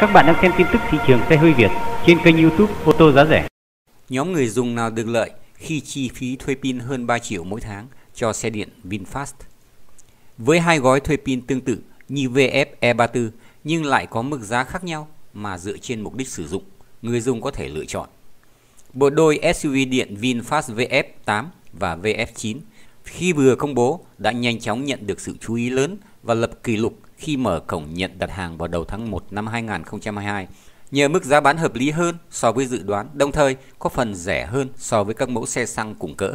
Các bạn đang xem tin tức thị trường xe hơi Việt trên kênh YouTube ô tô giá rẻ. Nhóm người dùng nào được lợi khi chi phí thuê pin hơn 3 triệu mỗi tháng cho xe điện VinFast? Với hai gói thuê pin tương tự như VF E34 nhưng lại có mức giá khác nhau mà dựa trên mục đích sử dụng, người dùng có thể lựa chọn. Bộ đôi SUV điện VinFast VF8 và VF9 khi vừa công bố đã nhanh chóng nhận được sự chú ý lớn và lập kỷ lục khi mở cổng nhận đặt hàng vào đầu tháng 1 năm 2022 nhờ mức giá bán hợp lý hơn so với dự đoán, đồng thời có phần rẻ hơn so với các mẫu xe xăng cùng cỡ.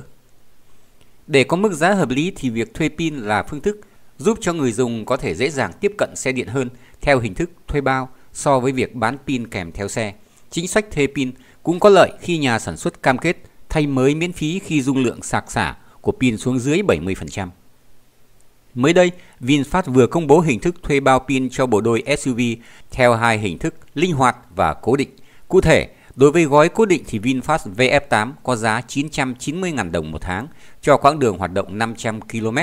Để có mức giá hợp lý thì việc thuê pin là phương thức giúp cho người dùng có thể dễ dàng tiếp cận xe điện hơn theo hình thức thuê bao so với việc bán pin kèm theo xe. Chính sách thuê pin cũng có lợi khi nhà sản xuất cam kết thay mới miễn phí khi dung lượng sạc xả của pin xuống dưới 70%. Mới đây, VinFast vừa công bố hình thức thuê bao pin cho bộ đôi SUV theo hai hình thức linh hoạt và cố định. Cụ thể, đối với gói cố định thì VinFast VF8 có giá 990.000 đồng một tháng cho quãng đường hoạt động 500 km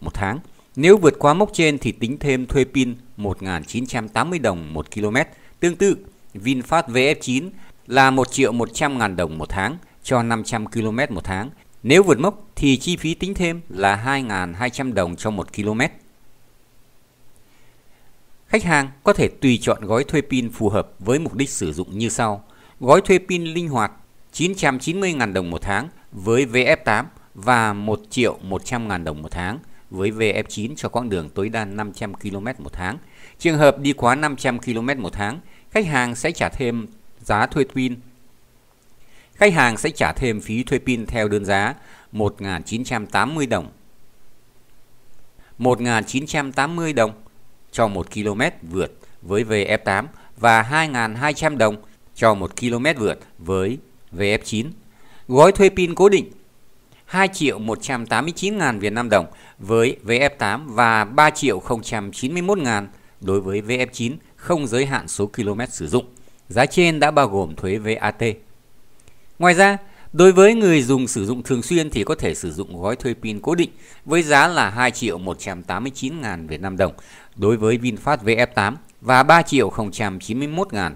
một tháng. Nếu vượt quá mốc trên thì tính thêm thuê pin 1.980 đồng một km. Tương tự, VinFast VF9 là 1 triệu 100 ngàn đồng một tháng cho 500 km một tháng nếu vượt mốc thì chi phí tính thêm là 2.200 đồng cho 1 km. Khách hàng có thể tùy chọn gói thuê pin phù hợp với mục đích sử dụng như sau. Gói thuê pin linh hoạt 990.000 đồng một tháng với VF8 và 1 triệu 100.000 đồng một tháng với VF9 cho quãng đường tối đa 500 km một tháng. Trường hợp đi quá 500 km một tháng, khách hàng sẽ trả thêm giá thuê pin khách hàng sẽ trả thêm phí thuê pin theo đơn giá 1.980 đồng. 1.980 đồng cho 1 km vượt với VF8 và 2.200 đồng cho 1 km vượt với VF9. Gói thuê pin cố định 2 triệu 189 ngàn Việt Nam đồng với VF8 và 3 triệu 091 ngàn đối với VF9 không giới hạn số km sử dụng. Giá trên đã bao gồm thuế VAT. Ngoài ra, đối với người dùng sử dụng thường xuyên thì có thể sử dụng gói thuê pin cố định với giá là 2 triệu 189 ngàn Việt Nam đồng đối với VinFast VF8 và 3 triệu 091 ngàn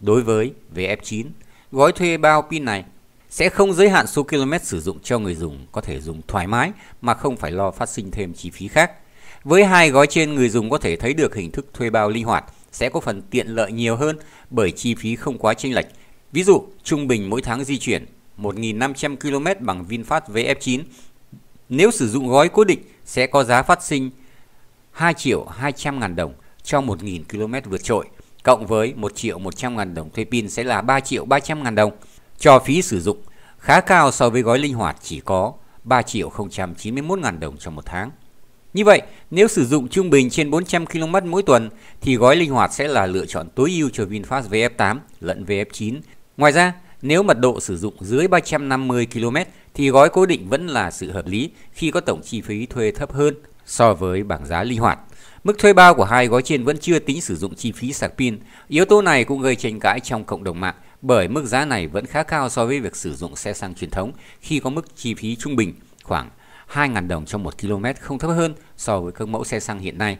đối với VF9. Gói thuê bao pin này sẽ không giới hạn số km sử dụng cho người dùng có thể dùng thoải mái mà không phải lo phát sinh thêm chi phí khác. Với hai gói trên, người dùng có thể thấy được hình thức thuê bao linh hoạt sẽ có phần tiện lợi nhiều hơn bởi chi phí không quá chênh lệch Ví dụ, trung bình mỗi tháng di chuyển 1.500 km bằng VinFast VF9. Nếu sử dụng gói cố định sẽ có giá phát sinh 2 triệu 200 ngàn đồng cho 1.000 km vượt trội, cộng với 1 triệu 100 ngàn đồng thuê pin sẽ là 3 triệu 300 ngàn đồng. Cho phí sử dụng khá cao so với gói linh hoạt chỉ có 3 triệu 091 ngàn đồng trong một tháng. Như vậy, nếu sử dụng trung bình trên 400 km mỗi tuần thì gói linh hoạt sẽ là lựa chọn tối ưu cho VinFast VF8 lẫn VF9 Ngoài ra, nếu mật độ sử dụng dưới 350 km thì gói cố định vẫn là sự hợp lý khi có tổng chi phí thuê thấp hơn so với bảng giá linh hoạt. Mức thuê bao của hai gói trên vẫn chưa tính sử dụng chi phí sạc pin. Yếu tố này cũng gây tranh cãi trong cộng đồng mạng bởi mức giá này vẫn khá cao so với việc sử dụng xe xăng truyền thống khi có mức chi phí trung bình khoảng 2.000 đồng cho 1 km không thấp hơn so với các mẫu xe xăng hiện nay.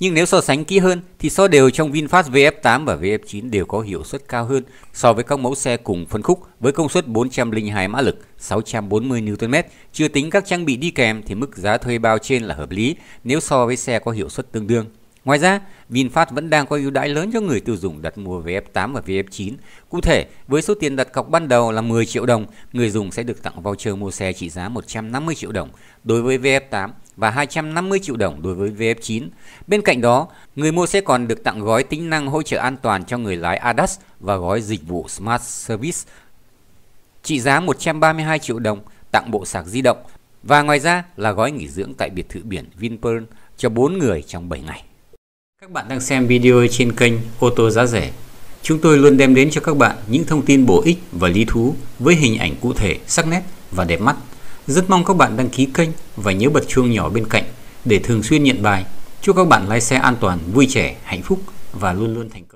Nhưng nếu so sánh kỹ hơn thì so đều trong VinFast VF8 và VF9 đều có hiệu suất cao hơn so với các mẫu xe cùng phân khúc với công suất 402 mã lực, 640 Nm. Chưa tính các trang bị đi kèm thì mức giá thuê bao trên là hợp lý nếu so với xe có hiệu suất tương đương. Ngoài ra, VinFast vẫn đang có ưu đãi lớn cho người tiêu dùng đặt mua VF8 và VF9. Cụ thể, với số tiền đặt cọc ban đầu là 10 triệu đồng, người dùng sẽ được tặng voucher mua xe trị giá 150 triệu đồng đối với VF8 và 250 triệu đồng đối với VF9. Bên cạnh đó, người mua sẽ còn được tặng gói tính năng hỗ trợ an toàn cho người lái ADAS và gói dịch vụ Smart Service trị giá 132 triệu đồng tặng bộ sạc di động và ngoài ra là gói nghỉ dưỡng tại biệt thự biển Vinpearl cho 4 người trong 7 ngày. Các bạn đang xem video trên kênh ô tô giá rẻ. Chúng tôi luôn đem đến cho các bạn những thông tin bổ ích và lý thú với hình ảnh cụ thể, sắc nét và đẹp mắt. Rất mong các bạn đăng ký kênh và nhớ bật chuông nhỏ bên cạnh để thường xuyên nhận bài. Chúc các bạn lái xe an toàn, vui trẻ, hạnh phúc và luôn luôn thành công.